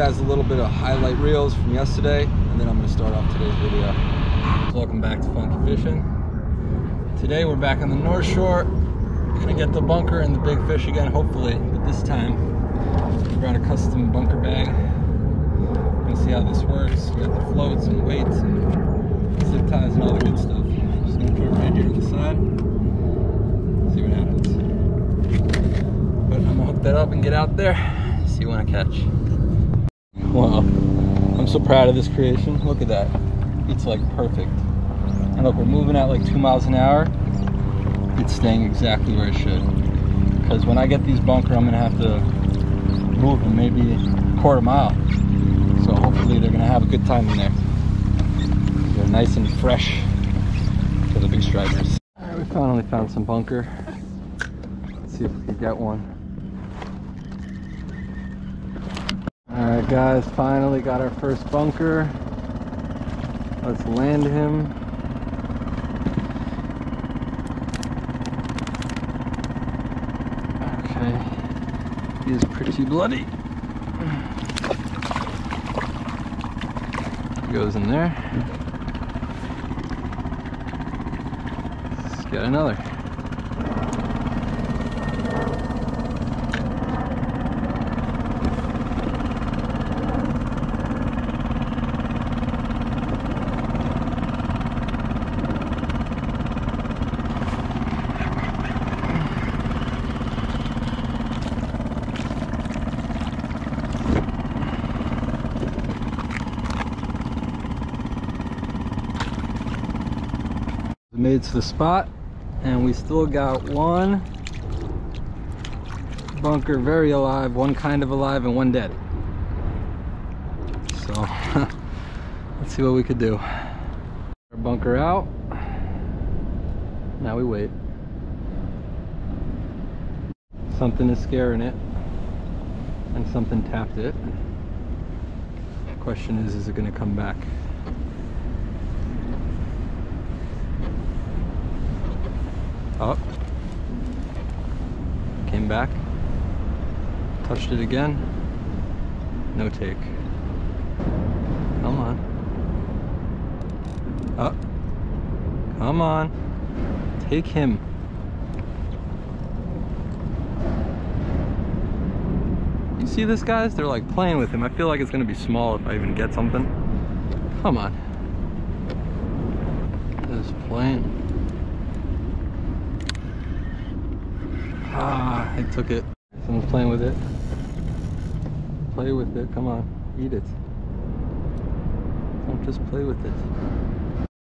guys a little bit of highlight reels from yesterday, and then I'm gonna start off today's video. Welcome back to Funky Fishing. Today we're back on the North Shore. Gonna get the bunker and the big fish again, hopefully, but this time we brought a custom bunker bag. Gonna see how this works. We got the floats and weights and zip ties and all the good stuff. Just gonna put it right here to the side. See what happens. But I'm gonna hook that up and get out there. See what I catch. Wow. I'm so proud of this creation. Look at that. It's like perfect. And look, we're moving at like two miles an hour. It's staying exactly where it should. Because when I get these bunker, I'm gonna have to move them maybe a quarter mile. So hopefully they're gonna have a good time in there. They're nice and fresh for the big stripers. All right, we finally found some bunker. Let's see if we can get one. All right, guys, finally got our first bunker. Let's land him. Okay, he is pretty bloody. Goes in there. Let's get another. Made to the spot and we still got one bunker very alive one kind of alive and one dead. So let's see what we could do. Our bunker out. Now we wait. Something is scaring it and something tapped it. Question is is it going to come back up came back. Touched it again. No take. Come on. Up come on. Take him. You see this guys? They're like playing with him. I feel like it's gonna be small if I even get something. Come on. Just playing Ah, I took it. Someone's playing with it. Play with it. Come on, eat it. Don't just play with it.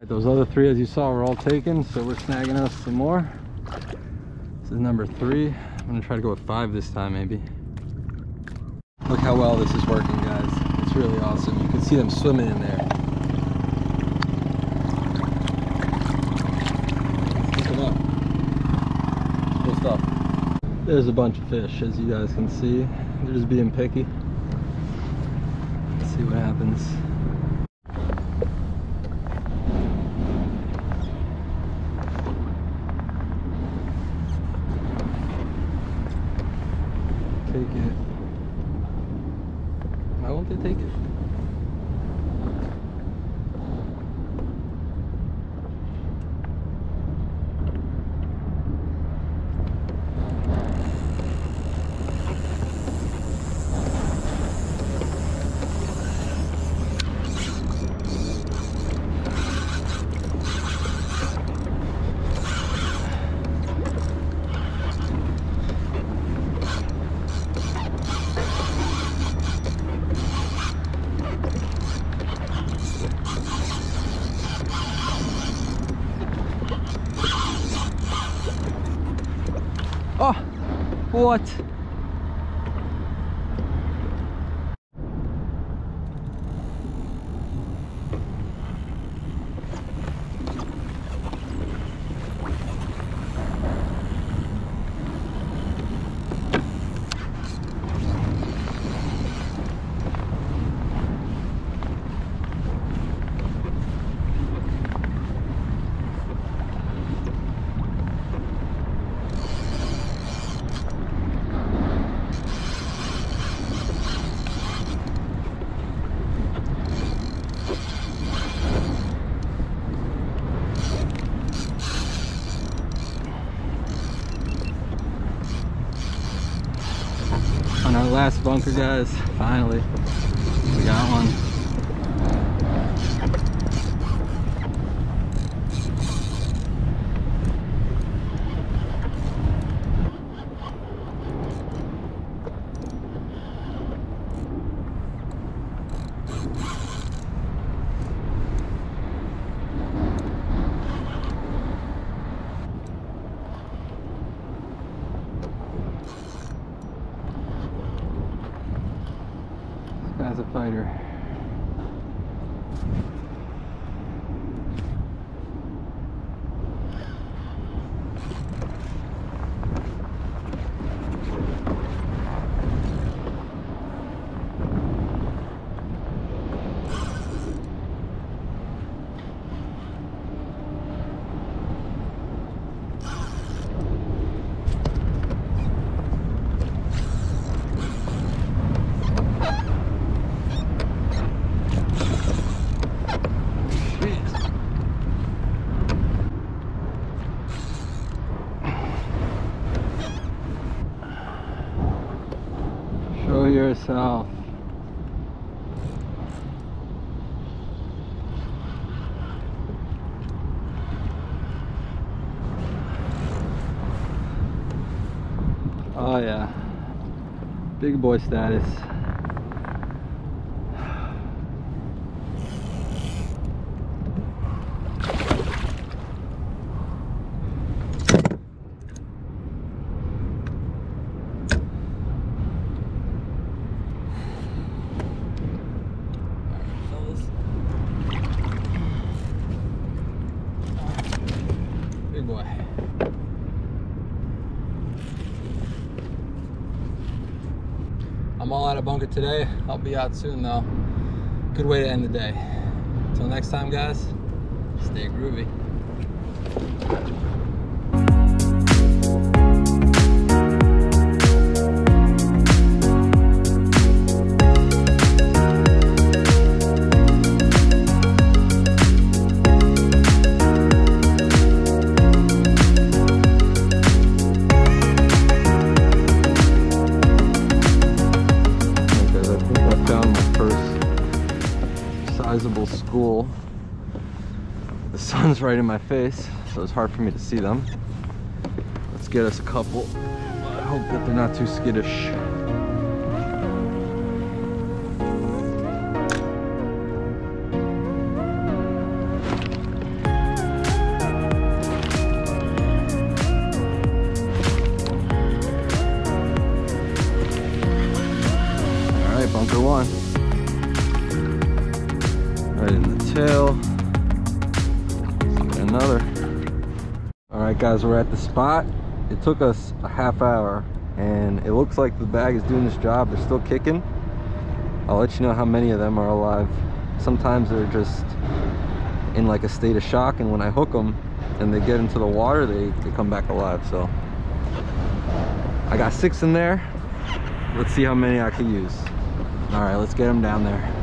Those other three, as you saw, were all taken, so we're snagging us some more. This is number three. I'm gonna try to go with five this time, maybe. Look how well this is working, guys. It's really awesome. You can see them swimming in there. Look them up. Cool stuff. There's a bunch of fish, as you guys can see. They're just being picky. Let's see what happens. Take it. Why won't they take it? Oh, what? Bunker, guys. Finally, we got one. As a fighter. Jeez. Show. Oh yeah. Big boy status. Big boy. I'm all out of bunker today. I'll be out soon though. Good way to end the day. Until next time, guys, stay groovy. First sizable school. The sun's right in my face, so it's hard for me to see them. Let's get us a couple. I hope that they're not too skittish. Bunker one. Right in the tail. Another. All right, guys, we're at the spot. It took us a half hour, and it looks like the bag is doing this job. They're still kicking. I'll let you know how many of them are alive. Sometimes they're just in like a state of shock, and when I hook them and they get into the water, they, they come back alive. So I got six in there. Let's see how many I can use. All right, let's get them down there.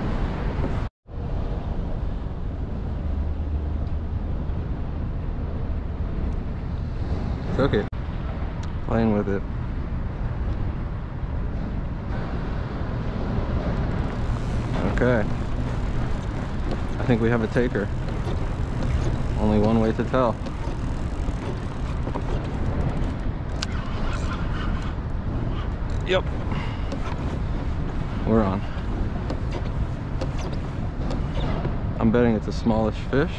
Took it. Playing with it. Okay. I think we have a taker. Only one way to tell. Yep. We're on. I'm betting it's a smallish fish.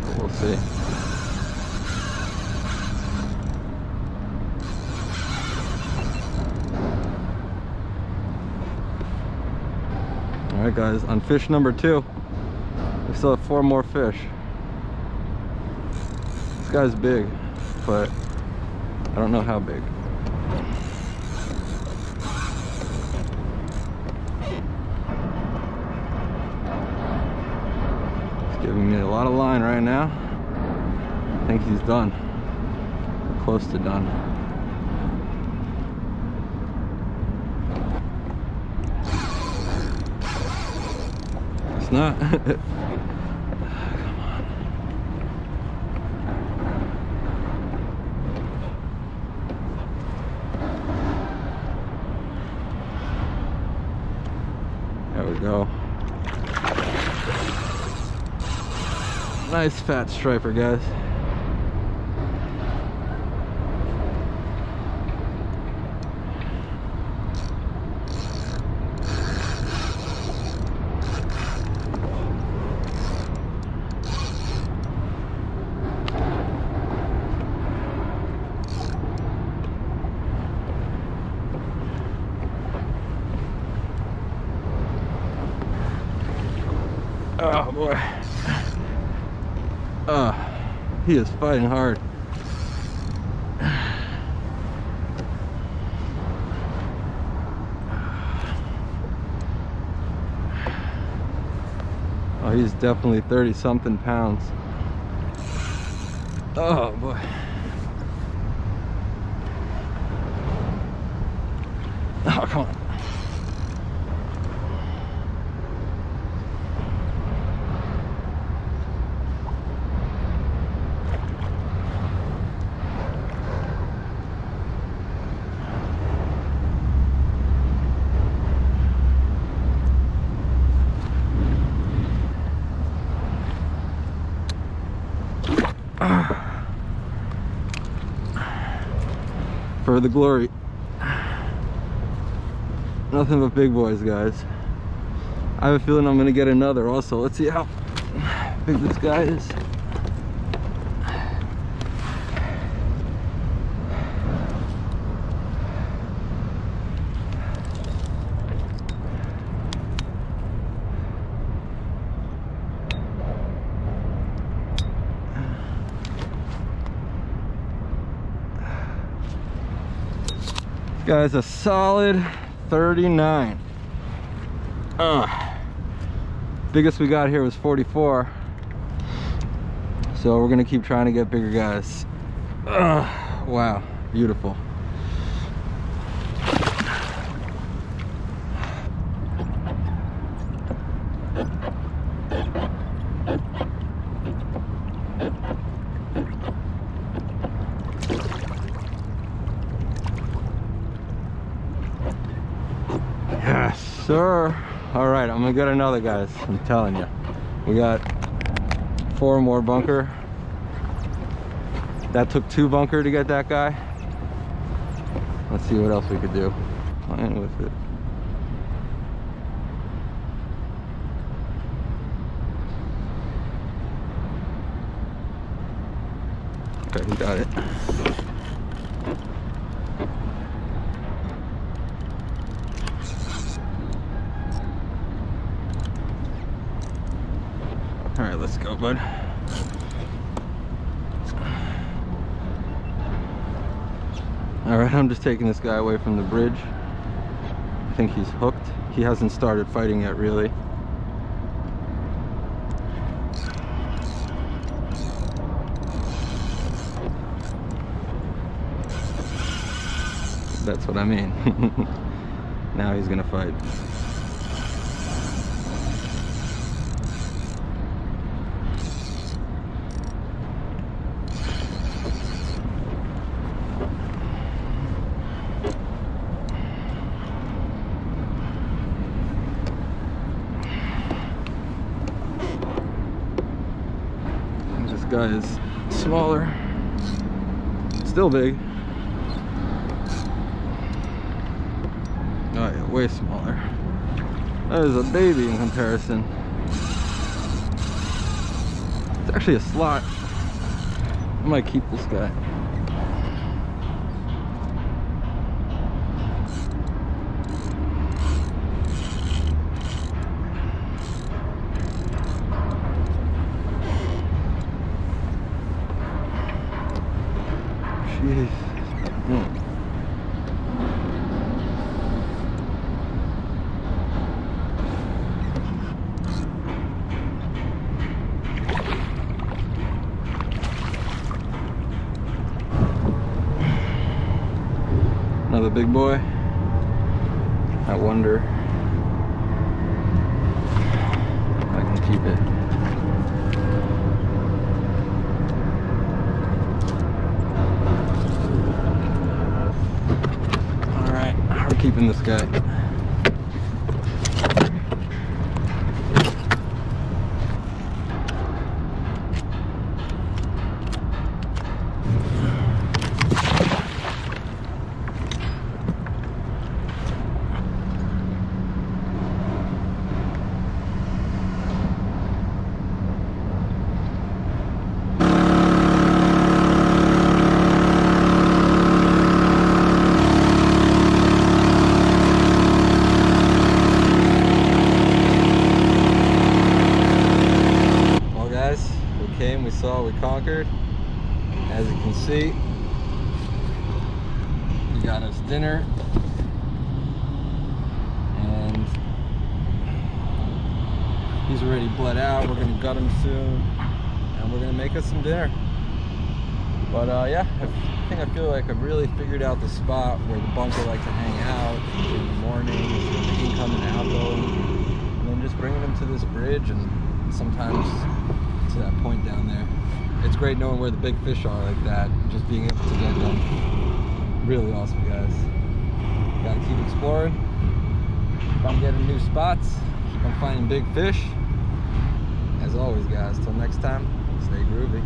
But we'll see. Alright guys, on fish number two, we still have four more fish. This guy's big, but I don't know how big. He's giving me a lot of line right now. I think he's done. Close to done. There we go. Nice fat striper, guys. He is fighting hard. Oh, he's definitely 30 something pounds. Oh boy. Oh, come on. For the glory. Nothing but big boys, guys. I have a feeling I'm gonna get another also. Let's see how big this guy is. Guy's a solid 39. Uh, biggest we got here was 44. So we're gonna keep trying to get bigger guys. Uh, wow, beautiful. Sir. All right, I'm gonna get another, guys. I'm telling you. We got four more bunker. That took two bunker to get that guy. Let's see what else we could do. Playing with it. Okay, he got it. All right, let's go, bud. All right, I'm just taking this guy away from the bridge. I think he's hooked. He hasn't started fighting yet, really. That's what I mean. now he's gonna fight. This guy is smaller, still big. Oh yeah, way smaller. That is a baby in comparison. It's actually a slot. I might keep this guy. Mm. Another big boy. I wonder if I can keep it. All right, we're keeping this guy. As you can see, we got us dinner. And he's already bled out. We're gonna gut him soon. And we're gonna make us some dinner. But uh, yeah, I think I feel like I've really figured out the spot where the bunker like to hang out in the mornings, the income and outgoing, and then just bringing them to this bridge and sometimes to that point down there. It's great knowing where the big fish are like that, just being able to get them. Really awesome, guys. Gotta keep exploring. Keep on getting new spots. Keep on finding big fish. As always, guys, till next time, stay groovy.